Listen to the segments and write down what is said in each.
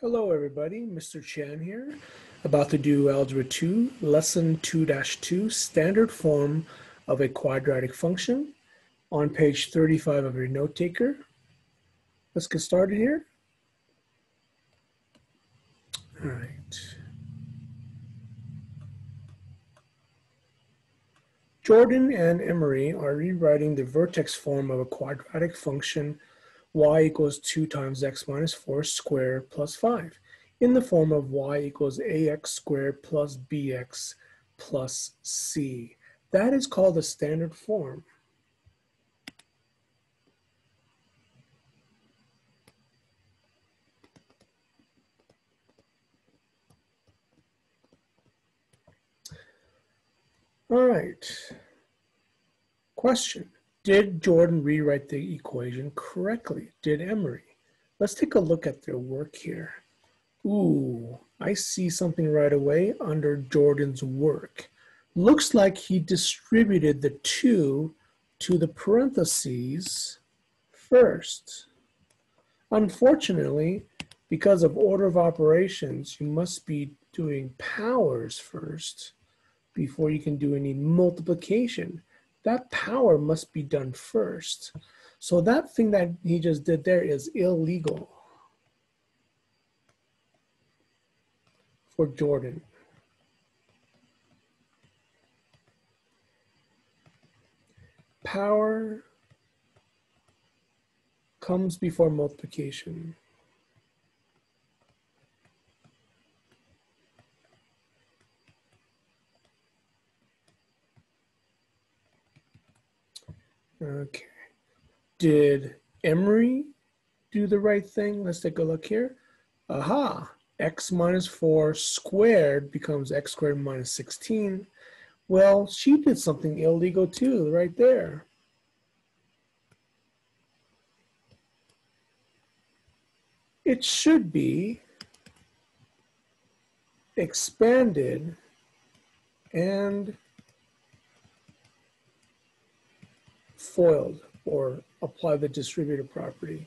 Hello everybody, Mr. Chan here, about to do Algebra 2, Lesson 2-2, Standard Form of a Quadratic Function, on page 35 of your note taker. Let's get started here. All right. Jordan and Emery are rewriting the vertex form of a quadratic function y equals 2 times x minus 4 squared plus 5 in the form of y equals ax squared plus bx plus c. That is called a standard form. All right. Question. Did Jordan rewrite the equation correctly? Did Emery? Let's take a look at their work here. Ooh, I see something right away under Jordan's work. Looks like he distributed the 2 to the parentheses first. Unfortunately, because of order of operations, you must be doing powers first before you can do any multiplication that power must be done first. So that thing that he just did there is illegal for Jordan. Power comes before multiplication. Okay. Did Emery do the right thing? Let's take a look here. Aha, x minus 4 squared becomes x squared minus 16. Well, she did something illegal too, right there. It should be expanded and foiled or apply the distributive property.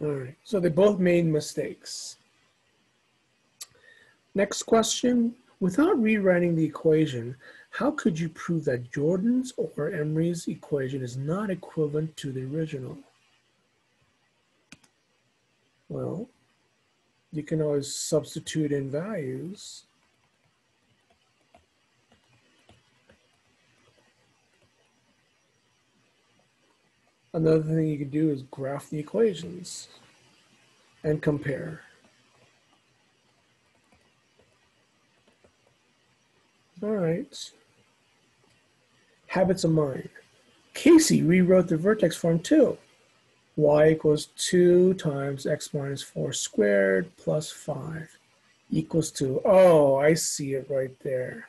All right, so they both made mistakes. Next question, Without rewriting the equation, how could you prove that Jordan's or Emery's equation is not equivalent to the original? Well, you can always substitute in values. Another thing you can do is graph the equations and compare. All right. Habits of mind. Casey rewrote the vertex form too. y equals 2 times x minus 4 squared plus 5 equals 2. Oh, I see it right there.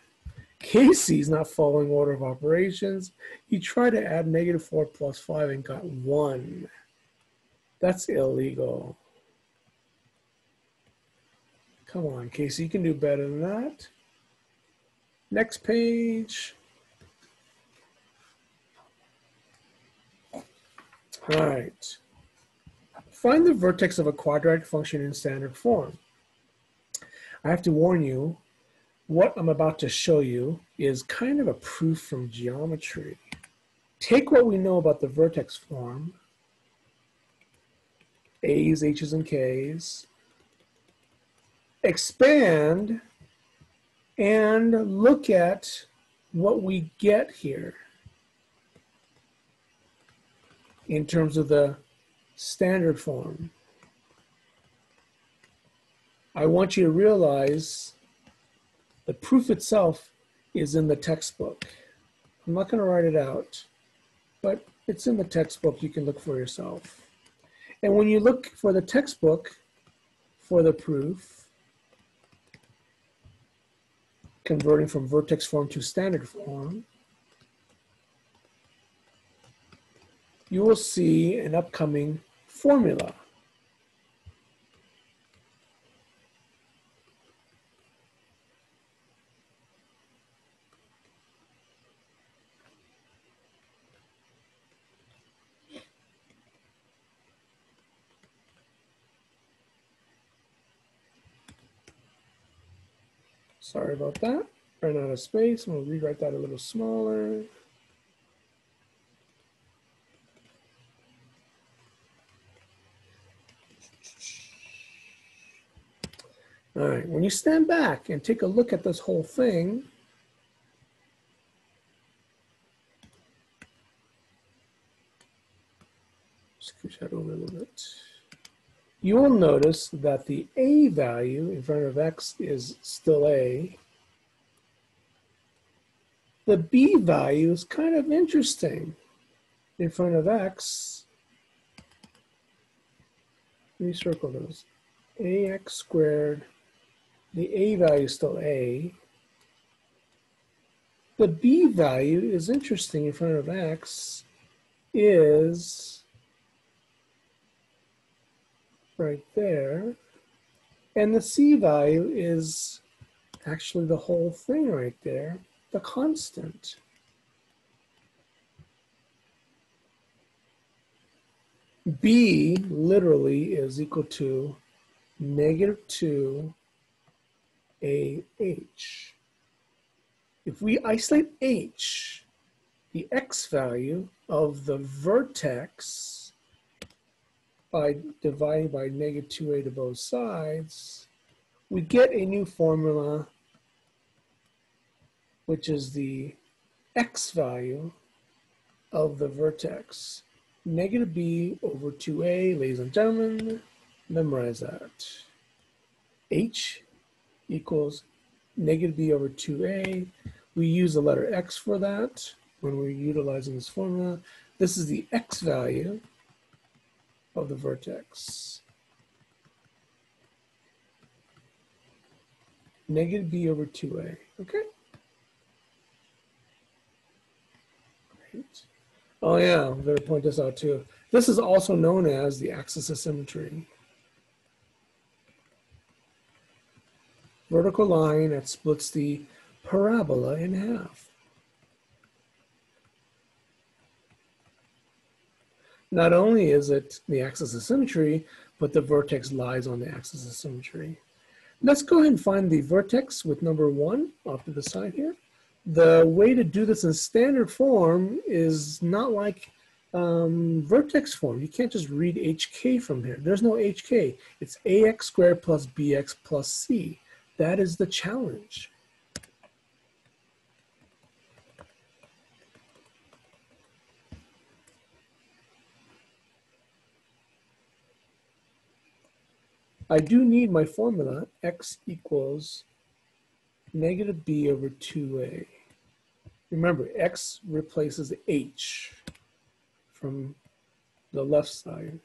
Casey's not following order of operations. He tried to add negative 4 plus 5 and got 1. That's illegal. Come on, Casey, you can do better than that. Next page. All right. Find the vertex of a quadratic function in standard form. I have to warn you, what I'm about to show you is kind of a proof from geometry. Take what we know about the vertex form, A's, H's, and K's, expand and look at what we get here in terms of the standard form. I want you to realize the proof itself is in the textbook. I'm not going to write it out, but it's in the textbook. You can look for yourself. And when you look for the textbook for the proof, converting from vertex form to standard form, you will see an upcoming formula. Sorry about that. Ran out of space. I'm going to rewrite that a little smaller. All right, when you stand back and take a look at this whole thing, scooch that over a little bit you will notice that the a value in front of x is still a. The b value is kind of interesting. In front of x, let me circle those. ax squared, the a value is still a. The b value is interesting in front of x is right there. And the C value is actually the whole thing right there, the constant. B literally is equal to negative 2 AH. If we isolate H, the X value of the vertex by dividing by negative 2a to both sides, we get a new formula, which is the x value of the vertex. Negative b over 2a, ladies and gentlemen, memorize that. h equals negative b over 2a. We use the letter x for that when we're utilizing this formula. This is the x value of the vertex. Negative b over 2a, okay? Great. Oh yeah, I'm gonna point this out too. This is also known as the axis of symmetry. Vertical line that splits the parabola in half. Not only is it the axis of symmetry, but the vertex lies on the axis of symmetry. Let's go ahead and find the vertex with number one off to the side here. The way to do this in standard form is not like um, vertex form. You can't just read HK from here. There's no HK. It's AX squared plus BX plus C. That is the challenge. I do need my formula, x equals negative b over 2a. Remember, x replaces h from the left side.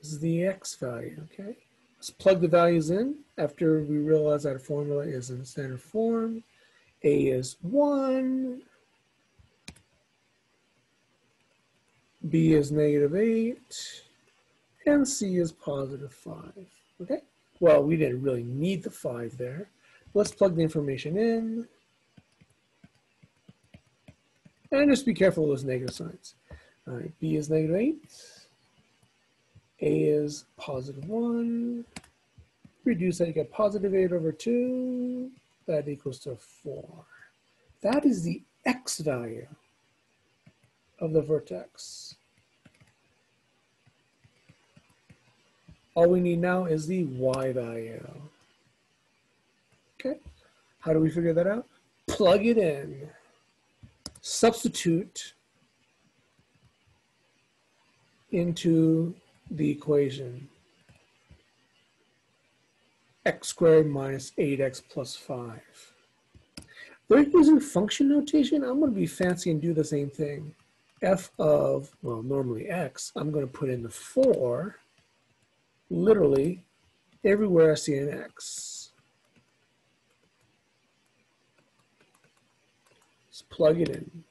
This is the x value, okay? Let's plug the values in after we realize that a formula is in standard form. A is 1. B is negative 8 and C is positive 5. Okay, well, we didn't really need the 5 there. Let's plug the information in. And just be careful with those negative signs. All right, B is negative 8. A is positive 1. Reduce that, you get positive 8 over 2. That equals to 4. That is the x value of the vertex. All we need now is the y value. Okay, how do we figure that out? Plug it in. Substitute into the equation. x squared minus 8x plus 5. They're using function notation. I'm going to be fancy and do the same thing. f of, well, normally x, I'm going to put in the 4 literally everywhere I see an X. Let's plug it in.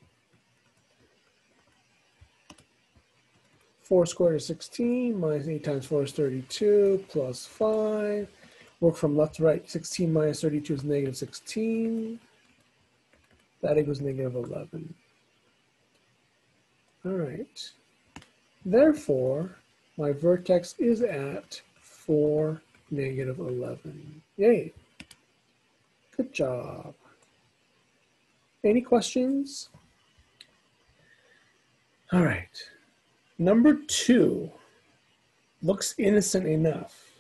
4 squared is 16, minus 8 times 4 is 32, plus 5. Work from left to right. 16 minus 32 is negative 16. That equals negative 11. All right. Therefore, my vertex is at 4, negative 11. Yay. Good job. Any questions? All right. Number two looks innocent enough.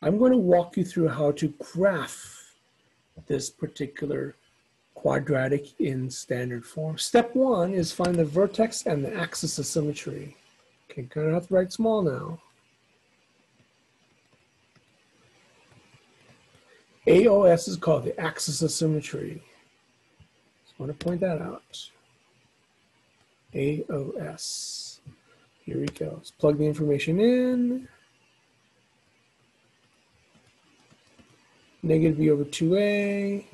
I'm going to walk you through how to graph this particular quadratic in standard form. Step one is find the vertex and the axis of symmetry. Okay, to write small now. AOS is called the axis of symmetry. Just want to point that out. AOS. Here we go. Let's plug the information in. Negative b over 2a.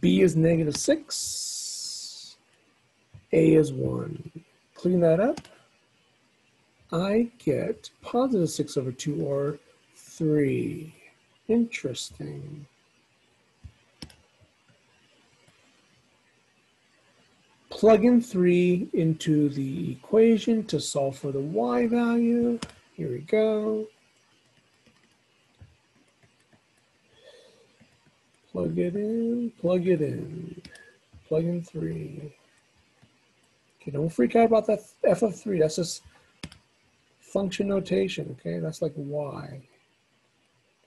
b is negative 6. a is 1. Clean that up. I get positive 6 over 2 or 3. Interesting. Plug in 3 into the equation to solve for the y value. Here we go. Plug it in, plug it in, plug in 3. Okay, don't freak out about that f of 3. That's just function notation, okay? That's like y.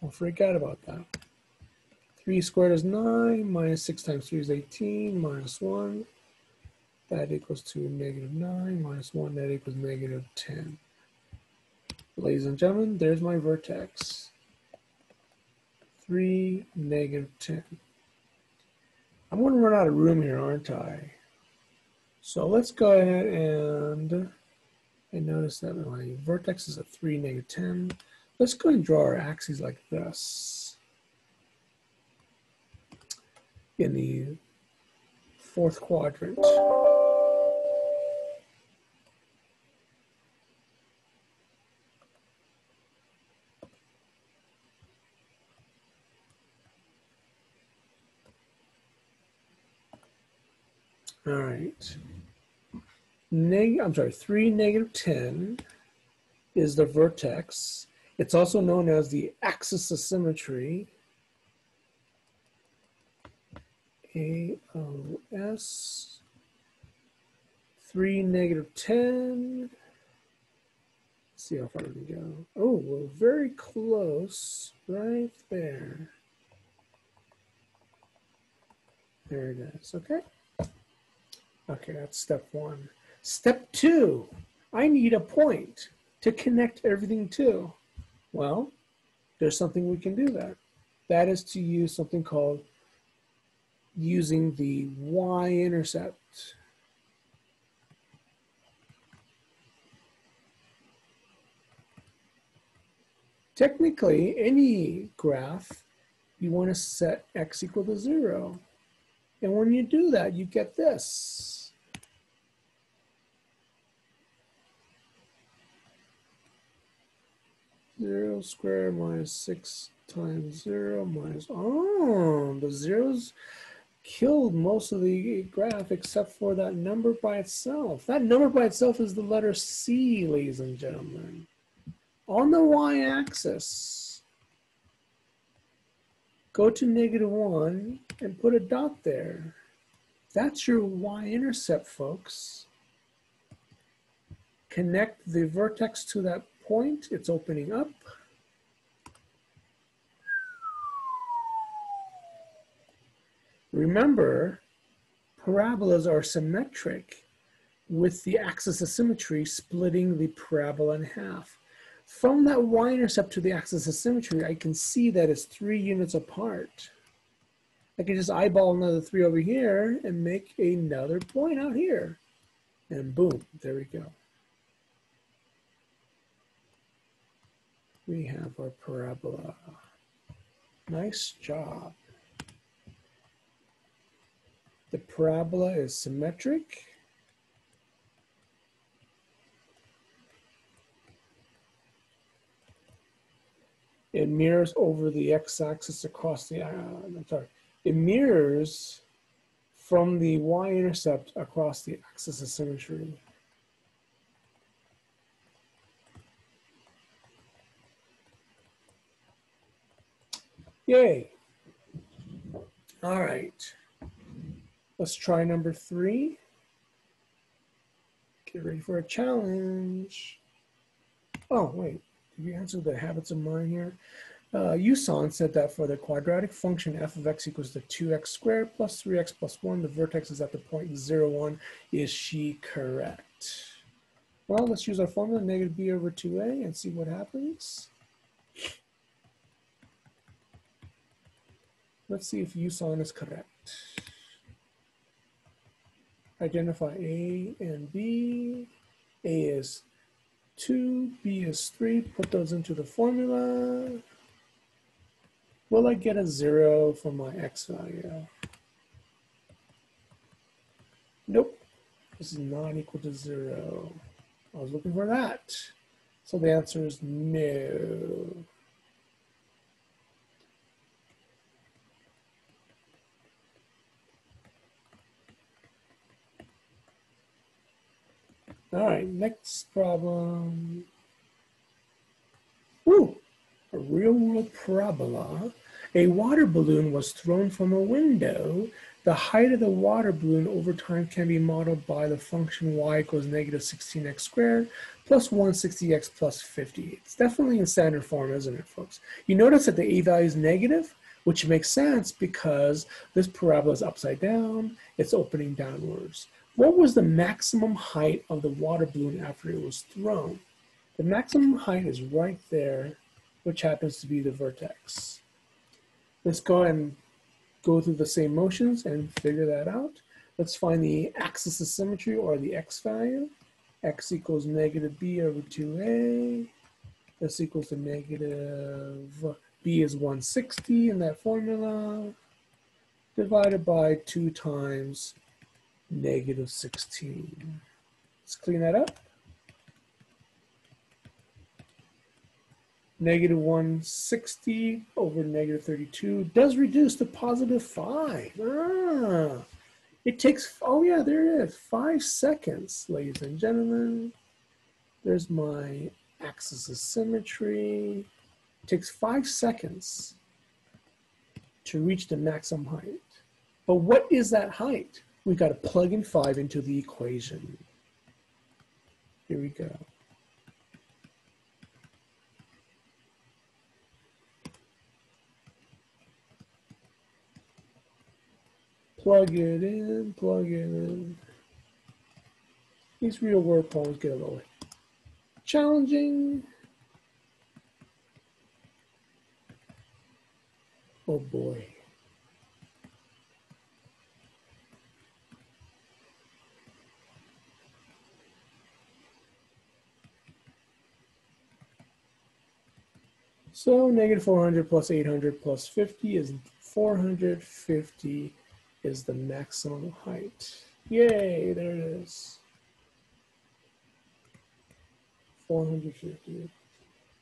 Don't freak out about that. 3 squared is 9, minus 6 times 3 is 18, minus 1. That equals to negative 9, minus 1, that equals negative 10. Ladies and gentlemen, there's my vertex. 3, negative 10. I'm going to run out of room here, aren't I? So let's go ahead and, and notice that my vertex is at 3, negative 10. Let's go and draw our axes like this. In the fourth quadrant. All right. Neg I'm sorry, 3, negative 10 is the vertex. It's also known as the axis of symmetry. AOS. 3, negative 10. Let's see how far we can go. Oh, we're very close right there. There it is, okay? Okay, that's step one. Step two, I need a point to connect everything to. Well, there's something we can do that. That is to use something called using the y-intercept. Technically, any graph, you want to set x equal to zero. And when you do that, you get this. Zero squared minus six times zero minus, oh, the zeros killed most of the graph except for that number by itself. That number by itself is the letter C, ladies and gentlemen. On the y-axis, go to negative one and put a dot there. That's your y-intercept, folks. Connect the vertex to that point. It's opening up. Remember, parabolas are symmetric with the axis of symmetry splitting the parabola in half. From that y-intercept to the axis of symmetry, I can see that it's three units apart. I can just eyeball another three over here and make another point out here. And boom, there we go. We have our parabola. Nice job. The parabola is symmetric. It mirrors over the x-axis across the, uh, I'm sorry, it mirrors from the y-intercept across the axis of symmetry. Yay. All right. Let's try number three. Get ready for a challenge. Oh, wait. Did we answer the habits of mind here? Uh, Yusan said that for the quadratic function f of x equals to 2x squared plus 3x plus 1, the vertex is at the point 0, 1. Is she correct? Well, let's use our formula, negative b over 2a, and see what happens. Let's see if Yusan is correct. Identify A and B. A is 2, B is 3. Put those into the formula. Will I get a 0 for my x value? Nope. This is not equal to 0. I was looking for that. So the answer is no. All right, next problem. Ooh, a real world parabola. A water balloon was thrown from a window. The height of the water balloon over time can be modeled by the function y equals negative 16x squared plus 160x plus 50. It's definitely in standard form, isn't it, folks? You notice that the a value is negative, which makes sense because this parabola is upside down, it's opening downwards. What was the maximum height of the water balloon after it was thrown? The maximum height is right there, which happens to be the vertex. Let's go ahead and go through the same motions and figure that out. Let's find the axis of symmetry or the x value. x equals negative b over 2a. This equals to negative b is 160 in that formula divided by 2 times negative 16. Let's clean that up. Negative 160 over negative 32 does reduce to positive 5. Ah, it takes, oh yeah, there it is, 5 seconds, ladies and gentlemen. There's my axis of symmetry. It takes 5 seconds to reach the maximum height. But what is that height? We got to plug in 5 into the equation. Here we go. Plug it in, plug it in. These real world problems get a little challenging. Oh boy. So negative 400 plus 800 plus 50 is 450 is the maximum height. Yay, there it is. 450.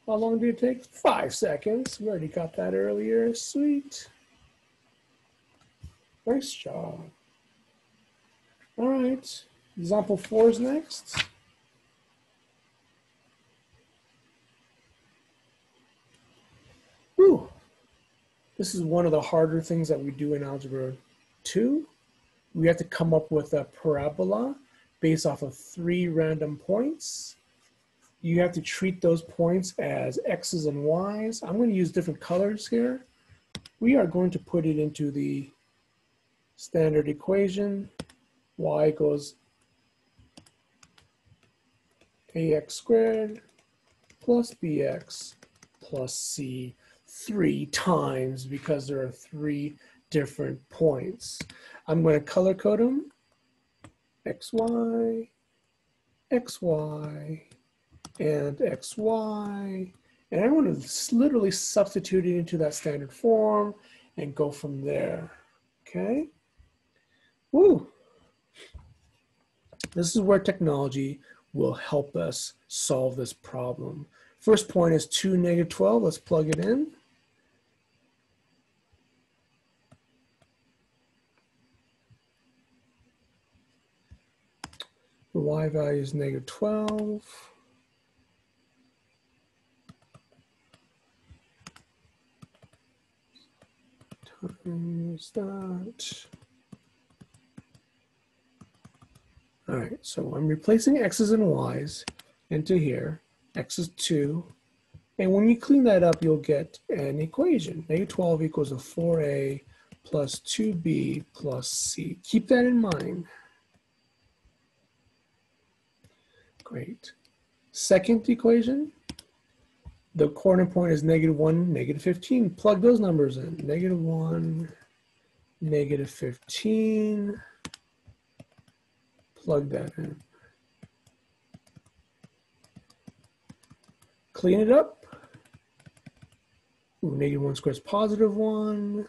How long did it take? Five seconds. We already got that earlier. Sweet. Nice job. All right. Example four is next. Whew. This is one of the harder things that we do in Algebra 2. We have to come up with a parabola based off of three random points. You have to treat those points as x's and y's. I'm going to use different colors here. We are going to put it into the standard equation. y equals ax squared plus bx plus c three times because there are three different points. I'm going to color code them. XY, XY, and XY. And I want to literally substitute it into that standard form and go from there. Okay? Woo! This is where technology will help us solve this problem. First point is 2, negative 12. Let's plug it in. The y value is negative 12. Times that. All right, so I'm replacing x's and y's into here. x is 2. And when you clean that up, you'll get an equation. Negative 12 equals a 4a plus 2b plus c. Keep that in mind. Great. Second equation, the coordinate point is negative 1, negative 15. Plug those numbers in. Negative 1, negative 15. Plug that in. Clean it up. Ooh, negative 1 squared is positive 1.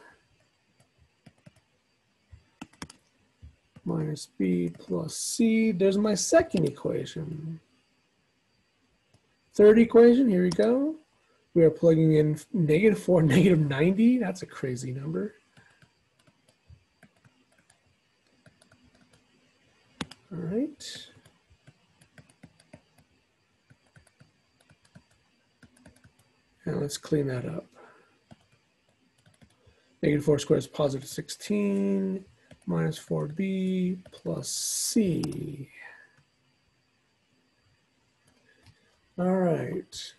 Minus b plus c. There's my second equation. Third equation, here we go. We are plugging in negative 4, negative 90. That's a crazy number. All right. And let's clean that up. Negative 4 squared is positive 16 minus 4b plus c. All right.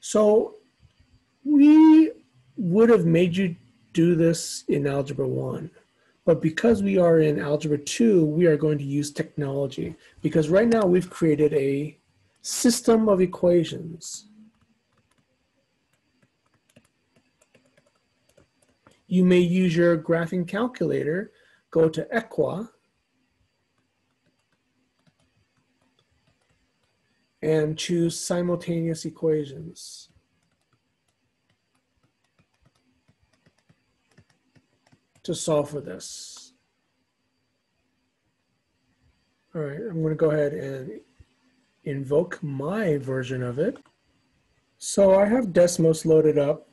So we would have made you do this in Algebra 1. But because we are in Algebra 2, we are going to use technology. Because right now we've created a system of equations. You may use your graphing calculator go to Equa and choose simultaneous equations. to solve for this. All right, I'm going to go ahead and invoke my version of it. So I have Desmos loaded up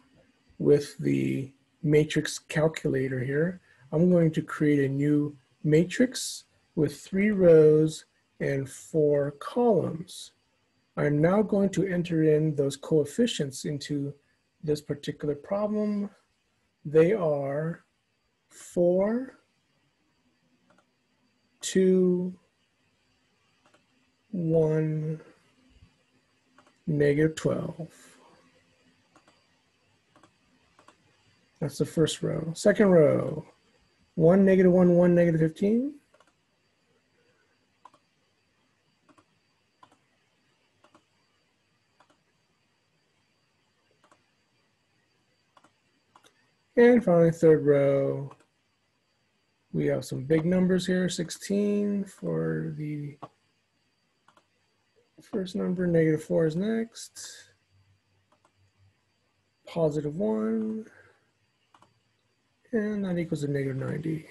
with the matrix calculator here. I'm going to create a new matrix with three rows and four columns. I'm now going to enter in those coefficients into this particular problem. They are 4, 2, 1, negative 12. That's the first row. Second row, 1, negative 1, 1, negative 15. And finally, third row, we have some big numbers here, 16 for the first number, negative 4 is next, positive 1, and that equals a negative 90.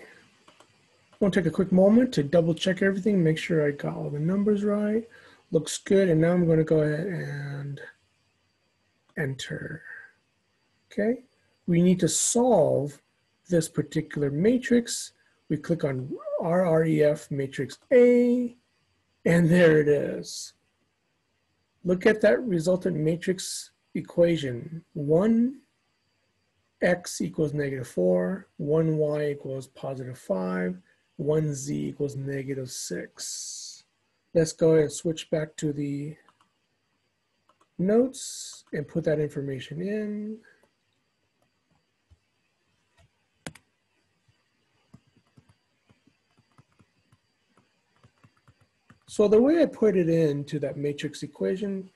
I want to take a quick moment to double check everything, make sure I got all the numbers right. Looks good, and now I'm going to go ahead and enter. Okay, we need to solve this particular matrix. We click on RREF matrix A, and there it is. Look at that resultant matrix equation. One x equals negative 4, 1y equals positive 5, 1z equals negative 6. Let's go ahead and switch back to the notes and put that information in. So the way I put it into that matrix equation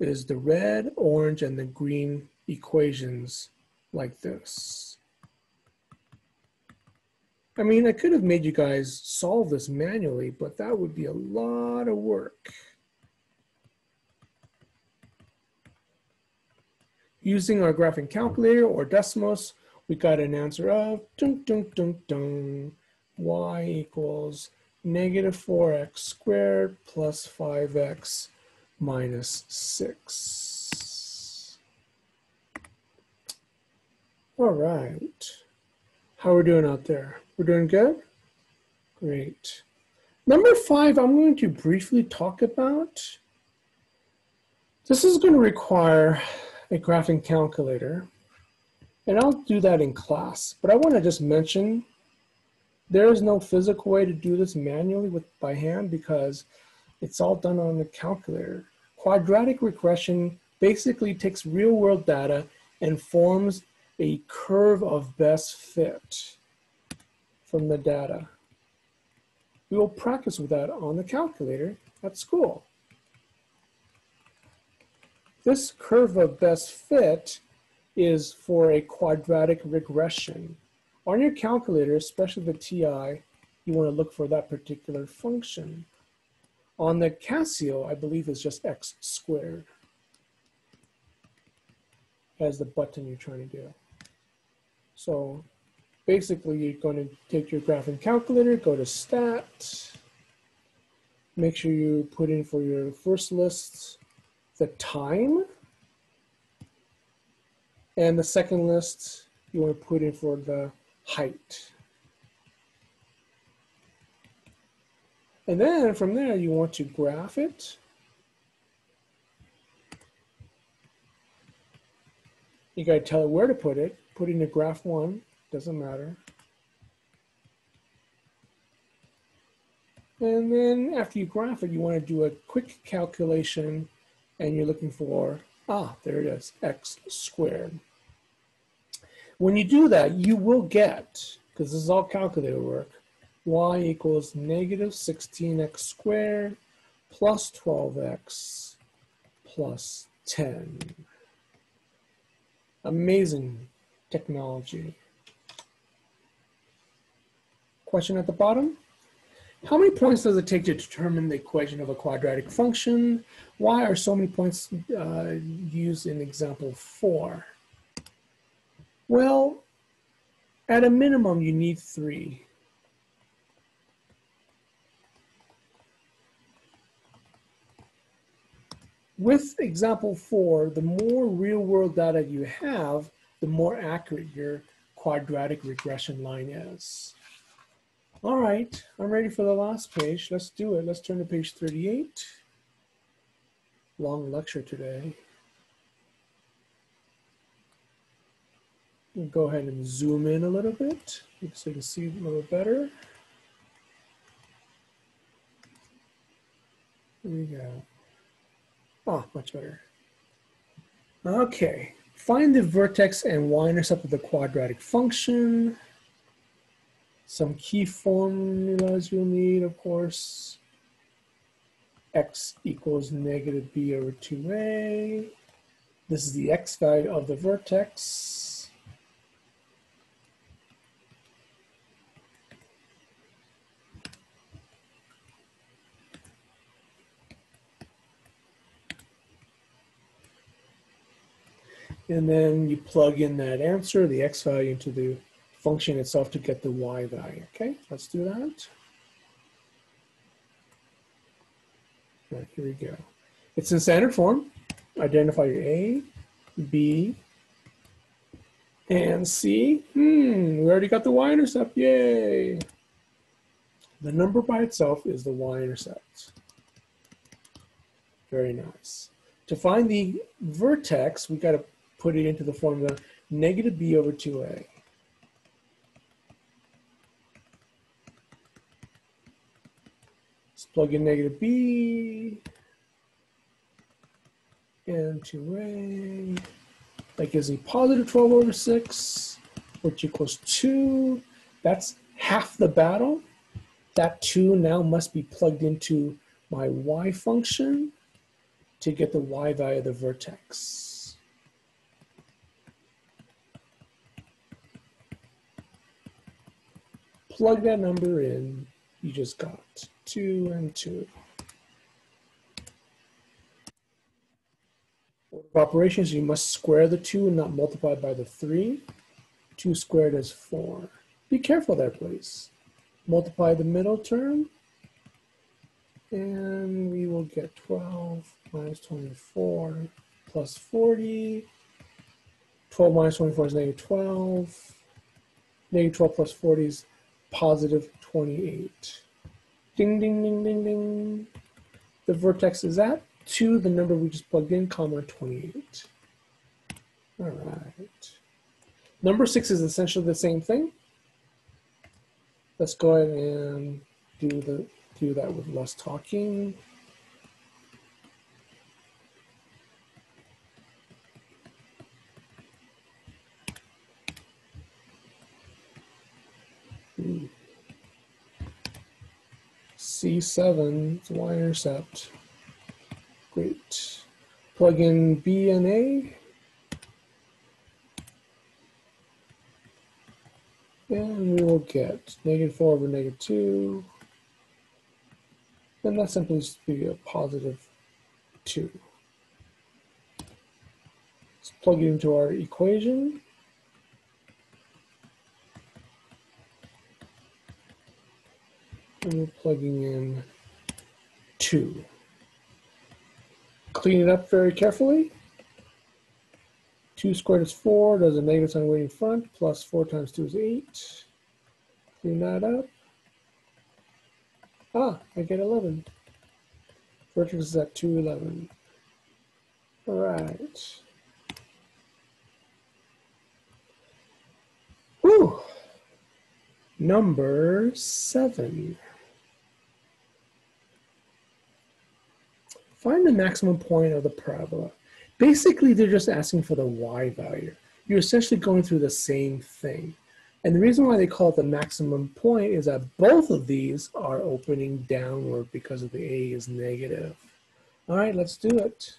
is the red, orange, and the green equations like this. I mean, I could have made you guys solve this manually, but that would be a lot of work. Using our graphing calculator or Desmos, we got an answer of dun, dun, dun, dun, y equals negative 4x squared plus 5x minus 6. All right. How are we doing out there? We're doing good? Great. Number five, I'm going to briefly talk about. This is going to require a graphing calculator, and I'll do that in class. But I want to just mention there is no physical way to do this manually with by hand because it's all done on the calculator. Quadratic regression basically takes real world data and forms a curve of best fit from the data. We will practice with that on the calculator at school. This curve of best fit is for a quadratic regression. On your calculator, especially the TI, you want to look for that particular function. On the Casio, I believe is just x squared as the button you're trying to do. So basically you're going to take your graphing calculator, go to stat, make sure you put in for your first list the time, and the second list you want to put in for the height. And then from there you want to graph it. You got to tell it where to put it put in a graph one, doesn't matter. And then after you graph it, you want to do a quick calculation and you're looking for, ah, there it is, x squared. When you do that, you will get, because this is all calculator work, y equals negative 16x squared plus 12x plus 10. Amazing technology. Question at the bottom. How many points does it take to determine the equation of a quadratic function? Why are so many points uh, used in example four? Well, at a minimum, you need three. With example four, the more real world data you have, the more accurate your quadratic regression line is. All right, I'm ready for the last page. Let's do it. Let's turn to page 38. Long lecture today. We'll go ahead and zoom in a little bit so you can see a little better. There we go. Oh, much better. Okay, Find the vertex and y-intercept of the quadratic function. Some key formulas you'll need, of course. x equals negative b over 2a. This is the x value of the vertex. And then you plug in that answer, the x value, into the function itself to get the y value. Okay, let's do that. Right, here we go. It's in standard form. Identify your A, B, and C. Hmm, we already got the y-intercept, yay! The number by itself is the y-intercept. Very nice. To find the vertex, we got to put it into the formula negative b over 2a. Let's plug in negative b and 2a. That gives me positive 12 over 6, which equals 2. That's half the battle. That 2 now must be plugged into my y function to get the y value of the vertex. Plug that number in, you just got two and two. Operations, you must square the two and not multiply by the three. Two squared is four. Be careful there, please. Multiply the middle term, and we will get 12 minus 24 plus 40 12 minus 24 is negative 12. Negative 12 plus 40 is positive 28. Ding, ding, ding, ding, ding. The vertex is at 2, the number we just plugged in, comma 28. All right. Number 6 is essentially the same thing. Let's go ahead and do the do that with less talking. C7 is y-intercept. Great. Plug in B and A. And we will get negative 4 over negative 2. And that simply to be a positive 2. Let's plug it into our equation. And we're plugging in 2. Clean it up very carefully. 2 squared is 4, does a negative sign way in front, plus 4 times 2 is 8. Clean that up. Ah, I get 11. Vertex is at 211. All right. Whew. Number seven. Find the maximum point of the parabola. Basically, they're just asking for the y value. You're essentially going through the same thing. And the reason why they call it the maximum point is that both of these are opening downward because of the A is negative. All right, let's do it.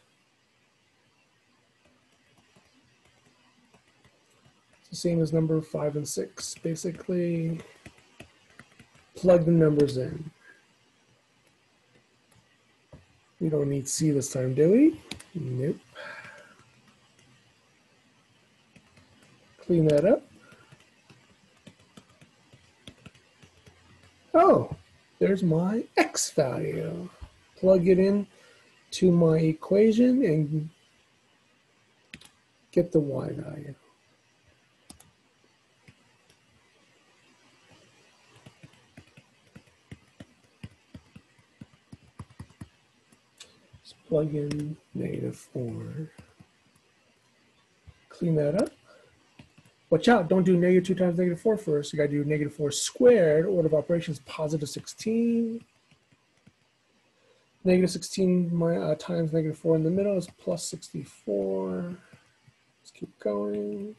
The same as number five and six. Basically, plug the numbers in. We don't need C this time, do we? Nope. Clean that up. Oh, there's my x value. Plug it in to my equation and get the y value. Let's plug in negative 4. Clean that up. Watch out, don't do negative 2 times negative 4 first. You got to do negative 4 squared. Order of operations positive 16. Negative 16 my, uh, times negative 4 in the middle is plus 64. Let's keep going.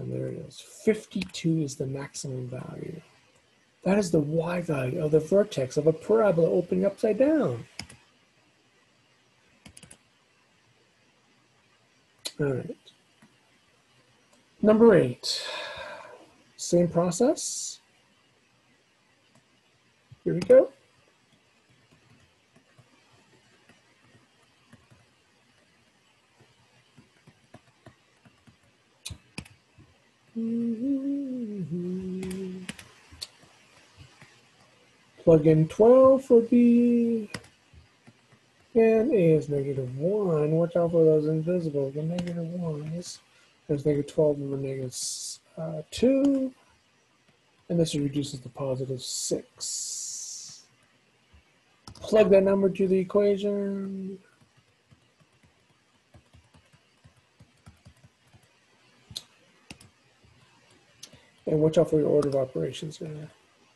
And there it is. 52 is the maximum value. That is the y value of the vertex of a parabola opening upside down. All right. Number eight, same process. Here we go. Mm -hmm. Plug in 12 for B. And A is negative 1. Watch out for those invisible, the negative 1s. There's negative 12 over negative, uh, 2. And this reduces to positive 6. Plug that number to the equation. And watch out for your order of operations.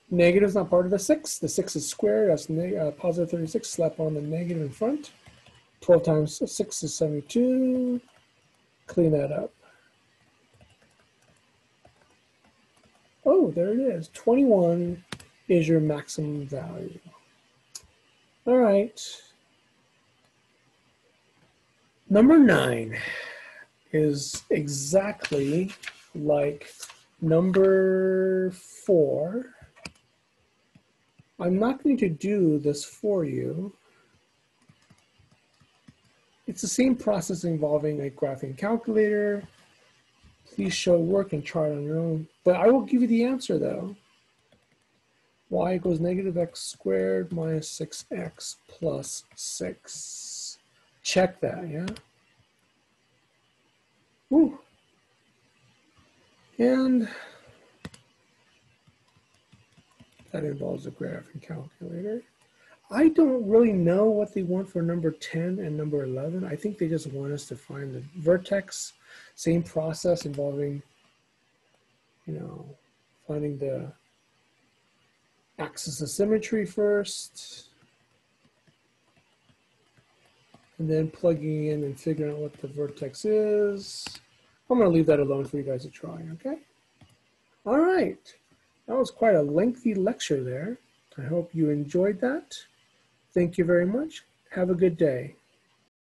Negative is not part of the 6. The 6 is squared. That's uh, positive 36. Slap on the negative in front. 12 times 6 is 72. Clean that up. Oh, there it is. 21 is your maximum value. All right. Number 9 is exactly like number 4 I'm not going to do this for you. It's the same process involving a graphing calculator. Please show work and chart on your own. But I will give you the answer though. y equals negative x squared minus 6x plus 6. Check that, yeah? Woo. And that involves a graphing calculator. I don't really know what they want for number 10 and number 11. I think they just want us to find the vertex. Same process involving, you know, finding the axis of symmetry first. And then plugging in and figuring out what the vertex is. I'm going to leave that alone for you guys to try, okay? All right. That was quite a lengthy lecture there. I hope you enjoyed that. Thank you very much. Have a good day.